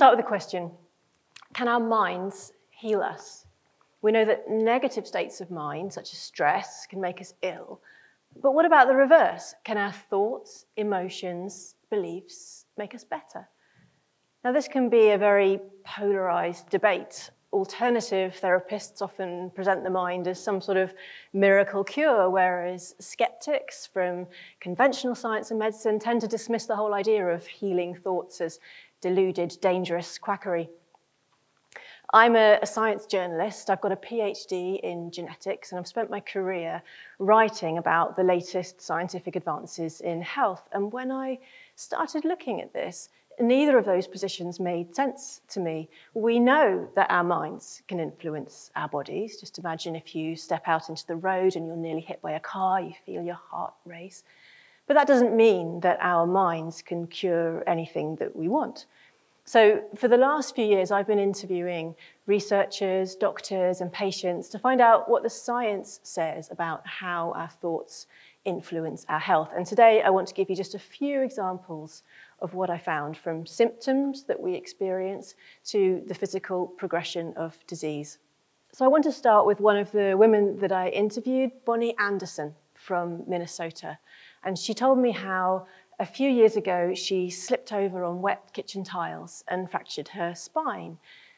start with a question. Can our minds heal us? We know that negative states of mind, such as stress, can make us ill. But what about the reverse? Can our thoughts, emotions, beliefs make us better? Now, this can be a very polarized debate. Alternative therapists often present the mind as some sort of miracle cure, whereas skeptics from conventional science and medicine tend to dismiss the whole idea of healing thoughts as deluded, dangerous quackery. I'm a, a, science journalist. I've got a PhD in genetics, and I've spent my career writing about the latest scientific advances in health. And when I started looking at this, neither of those positions made sense to me. We know that our minds can influence our bodies. Just imagine if you step out into the road and you're nearly hit by a car, you feel your heart race. But that doesn't mean that our minds can cure anything that we want. So for the last few years, I've been interviewing researchers, doctors, and patients to find out what the science says about how our thoughts influence our health. And today, I want to give you just a few examples of what I found from symptoms that we experience to the physical progression of disease. So I want to start with one of the women that I interviewed, Bonnie Anderson from Minnesota. And she told me how a few years ago, she slipped over on wet kitchen tiles and fractured her spine.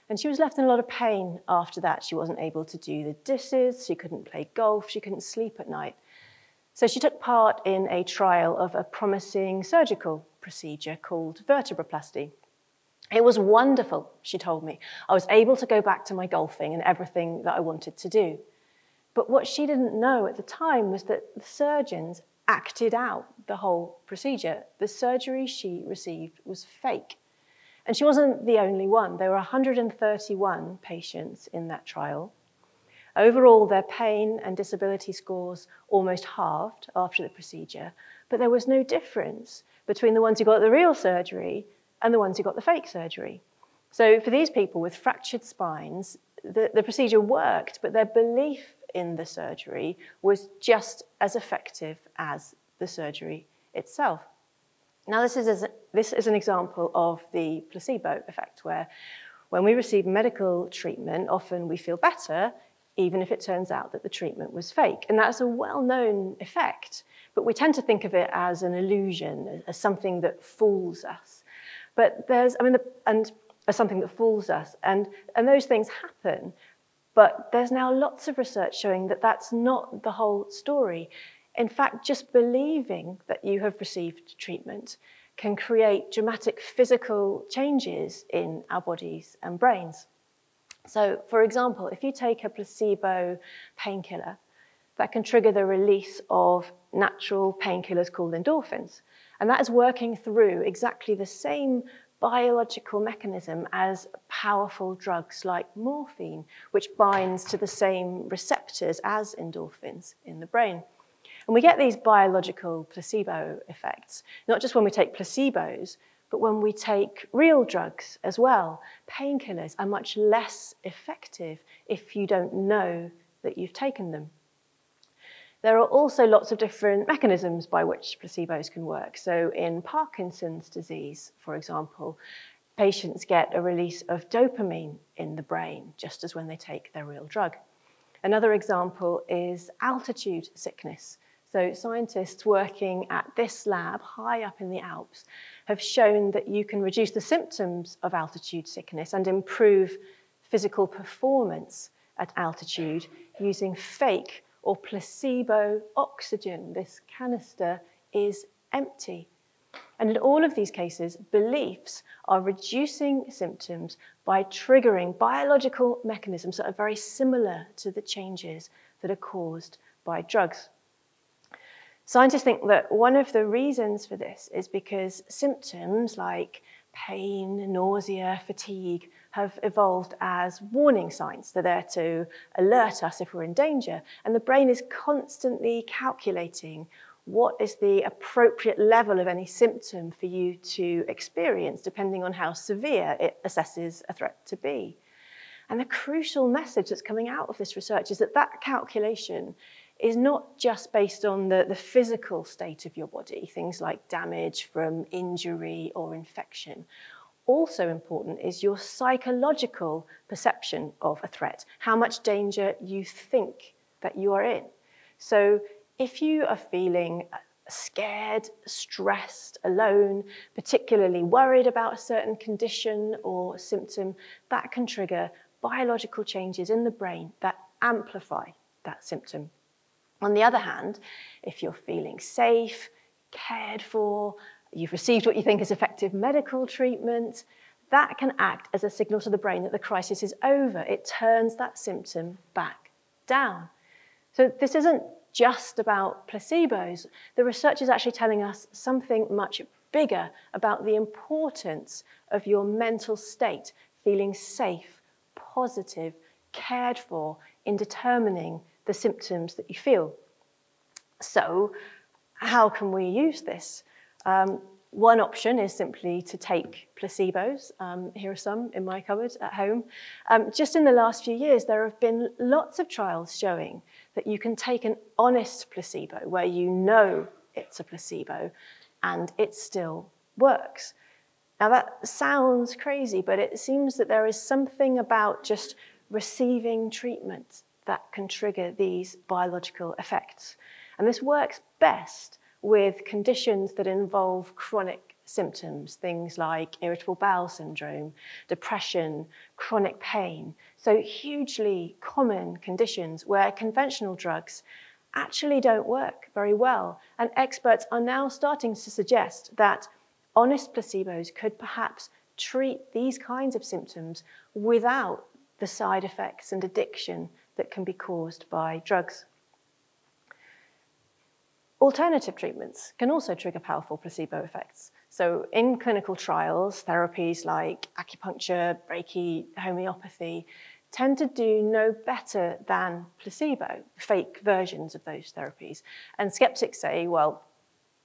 And she was left in a lot of pain after that. She wasn't able to do the dishes, she couldn't play golf, she couldn't sleep at night. So she took part in a trial of a promising surgical procedure called vertebroplasty. It was wonderful, she told me. I was able to go back to my golfing and everything that I wanted to do. But what she didn't know at the time was that the surgeons acted out the whole procedure. The surgery she received was fake. And she wasn't the only one. There were 131 patients in that trial. Overall, their pain and disability scores almost halved after the procedure, but there was no difference between the ones who got the real surgery and the ones who got the fake surgery. So for these people with fractured spines, the, the procedure worked, but their belief in the surgery was just as effective as the surgery itself. Now, this is, this is an example of the placebo effect, where when we receive medical treatment, often we feel better, even if it turns out that the treatment was fake. And that's a well-known effect, but we tend to think of it as an illusion, as something that fools us. But there's, I mean, the, and as something that fools us, and, and those things happen, but there's now lots of research showing that that's not the whole story. In fact, just believing that you have received treatment can create dramatic physical changes in our bodies and brains. So, for example, if you take a placebo painkiller, that can trigger the release of natural painkillers called endorphins. And that is working through exactly the same biological mechanism as powerful drugs like morphine, which binds to the same receptors as endorphins in the brain. And we get these biological placebo effects, not just when we take placebos, but when we take real drugs as well. Painkillers are much less effective if you don't know that you've taken them. There are also lots of different mechanisms by which placebos can work. So in Parkinson's disease, for example, patients get a release of dopamine in the brain, just as when they take their real drug. Another example is altitude sickness. So scientists working at this lab high up in the Alps have shown that you can reduce the symptoms of altitude sickness and improve physical performance at altitude using fake or placebo oxygen. This canister is empty. And in all of these cases, beliefs are reducing symptoms by triggering biological mechanisms that are very similar to the changes that are caused by drugs. Scientists think that one of the reasons for this is because symptoms like pain, nausea, fatigue have evolved as warning signs. They're there to alert us if we're in danger. And the brain is constantly calculating what is the appropriate level of any symptom for you to experience, depending on how severe it assesses a threat to be. And the crucial message that's coming out of this research is that that calculation is not just based on the, the physical state of your body, things like damage from injury or infection. Also important is your psychological perception of a threat, how much danger you think that you are in. So if you are feeling scared, stressed, alone, particularly worried about a certain condition or symptom, that can trigger biological changes in the brain that amplify that symptom. On the other hand, if you're feeling safe, cared for, you've received what you think is effective medical treatment, that can act as a signal to the brain that the crisis is over. It turns that symptom back down. So this isn't just about placebos. The research is actually telling us something much bigger about the importance of your mental state, feeling safe, positive, cared for in determining the symptoms that you feel. So, how can we use this? Um, one option is simply to take placebos. Um, here are some in my cupboard at home. Um, just in the last few years, there have been lots of trials showing that you can take an honest placebo where you know it's a placebo and it still works. Now, that sounds crazy, but it seems that there is something about just receiving treatment that can trigger these biological effects. And this works best with conditions that involve chronic symptoms, things like irritable bowel syndrome, depression, chronic pain. So, hugely common conditions where conventional drugs actually don't work very well. And experts are now starting to suggest that honest placebos could perhaps treat these kinds of symptoms without the side effects and addiction that can be caused by drugs. Alternative treatments can also trigger powerful placebo effects. So, in clinical trials, therapies like acupuncture, Reiki, homeopathy tend to do no better than placebo, fake versions of those therapies. And skeptics say, well,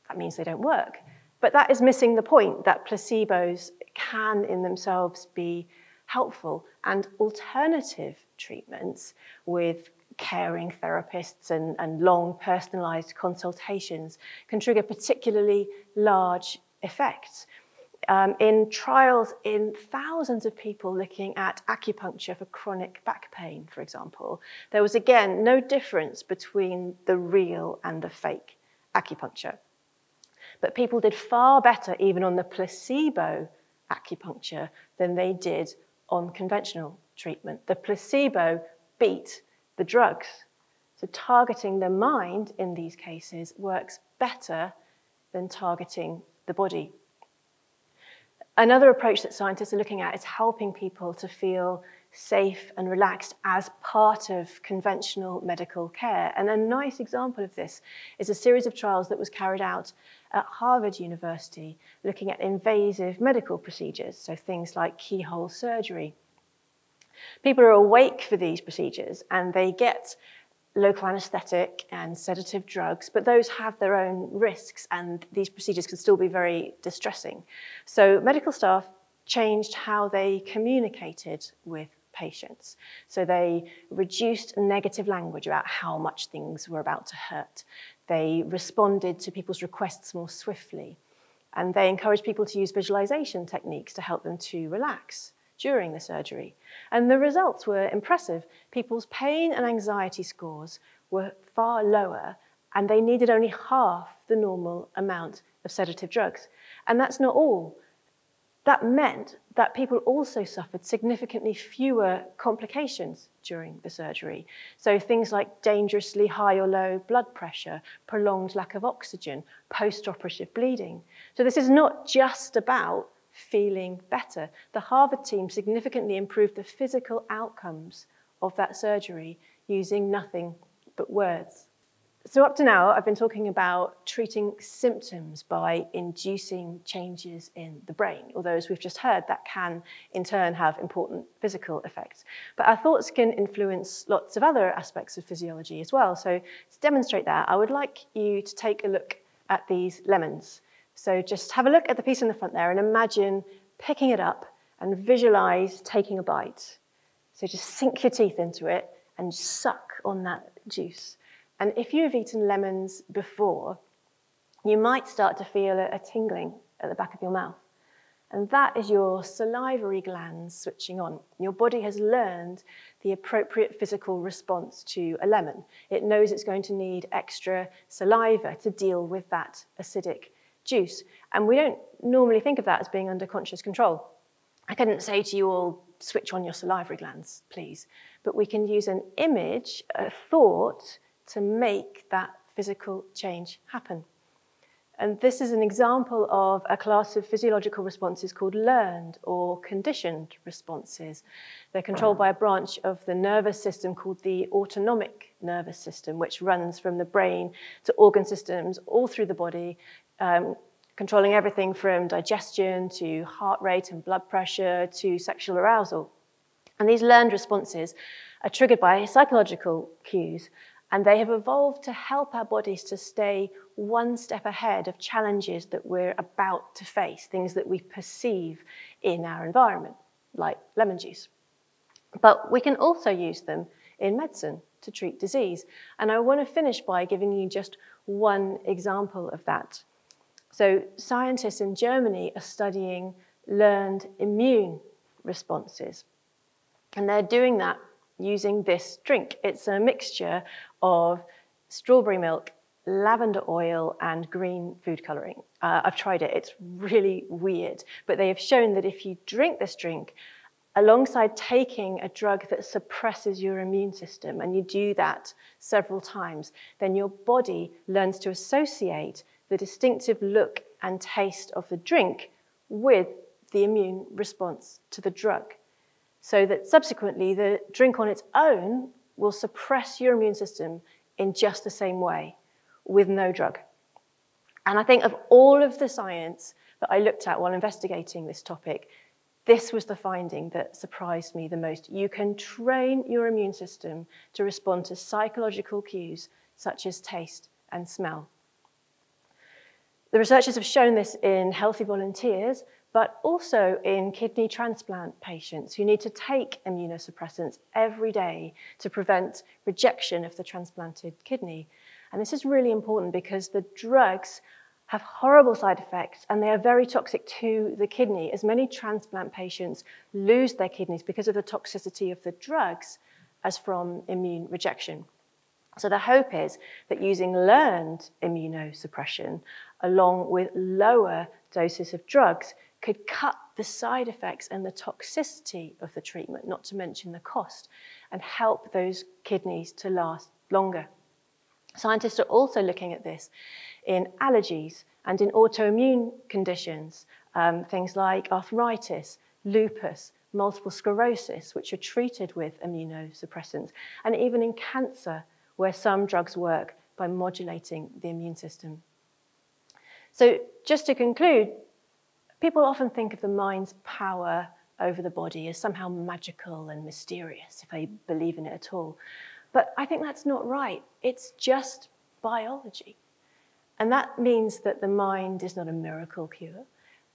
that means they don't work. But that is missing the point that placebos can in themselves be helpful and alternative treatments with caring therapists and, and long personalized consultations can trigger particularly large effects. Um, in trials in thousands of people looking at acupuncture for chronic back pain, for example, there was again no difference between the real and the fake acupuncture. But people did far better even on the placebo acupuncture than they did on conventional treatment. The placebo beat the drugs. So targeting the mind in these cases works better than targeting the body. Another approach that scientists are looking at is helping people to feel safe and relaxed as part of conventional medical care. And a nice example of this is a series of trials that was carried out at Harvard University looking at invasive medical procedures, so things like keyhole surgery. People are awake for these procedures and they get local anesthetic and sedative drugs, but those have their own risks and these procedures can still be very distressing. So medical staff changed how they communicated with patients. So they reduced negative language about how much things were about to hurt. They responded to people's requests more swiftly. And they encouraged people to use visualization techniques to help them to relax during the surgery. And the results were impressive. People's pain and anxiety scores were far lower, and they needed only half the normal amount of sedative drugs. And that's not all. That meant that people also suffered significantly fewer complications during the surgery. So things like dangerously high or low blood pressure, prolonged lack of oxygen, post-operative bleeding. So this is not just about feeling better. The Harvard team significantly improved the physical outcomes of that surgery using nothing but words. So, up to now, I've been talking about treating symptoms by inducing changes in the brain, although, as we've just heard, that can in turn have important physical effects. But our thoughts can influence lots of other aspects of physiology as well. So, to demonstrate that, I would like you to take a look at these lemons. So just have a look at the piece in the front there and imagine picking it up and visualize taking a bite. So just sink your teeth into it and suck on that juice. And if you've eaten lemons before, you might start to feel a, tingling at the back of your mouth. And that is your salivary glands switching on. Your body has learned the appropriate physical response to a lemon. It knows it's going to need extra saliva to deal with that acidic juice. And we don't normally think of that as being under conscious control. I couldn't say to you all, switch on your salivary glands, please. But we can use an image, a thought, to make that physical change happen. And this is an example of a class of physiological responses called learned or conditioned responses. They're controlled by a branch of the nervous system called the autonomic nervous system, which runs from the brain to organ systems all through the body, um, controlling everything from digestion to heart rate and blood pressure to sexual arousal. And these learned responses are triggered by psychological cues and they have evolved to help our bodies to stay one step ahead of challenges that we're about to face, things that we perceive in our environment, like lemon juice. But we can also use them in medicine to treat disease. And I want to finish by giving you just one example of that. So scientists in Germany are studying learned immune responses. And they're doing that using this drink. It's a mixture of strawberry milk, lavender oil, and green food coloring. Uh, I've tried it, it's really weird, but they have shown that if you drink this drink, alongside taking a drug that suppresses your immune system, and you do that several times, then your body learns to associate the distinctive look and taste of the drink with the immune response to the drug so that subsequently the drink on its own will suppress your immune system in just the same way with no drug. And I think of all of the science that I looked at while investigating this topic, this was the finding that surprised me the most. You can train your immune system to respond to psychological cues such as taste and smell. The researchers have shown this in healthy volunteers, but also in kidney transplant patients who need to take immunosuppressants every day to prevent rejection of the transplanted kidney. And this is really important because the drugs have horrible side effects and they are very toxic to the kidney, as many transplant patients lose their kidneys because of the toxicity of the drugs as from immune rejection. So the hope is that using learned immunosuppression along with lower doses of drugs could cut the side effects and the toxicity of the treatment, not to mention the cost, and help those kidneys to last longer. Scientists are also looking at this in allergies and in autoimmune conditions, um, things like arthritis, lupus, multiple sclerosis, which are treated with immunosuppressants, and even in cancer, where some drugs work by modulating the immune system. So just to conclude, People often think of the mind's power over the body as somehow magical and mysterious, if they believe in it at all. But I think that's not right. It's just biology. And that means that the mind is not a miracle cure,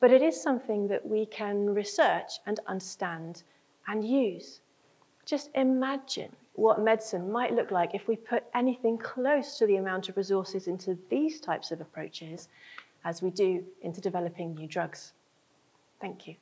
but it is something that we can research and understand and use. Just imagine what medicine might look like if we put anything close to the amount of resources into these types of approaches as we do into developing new drugs. Thank you.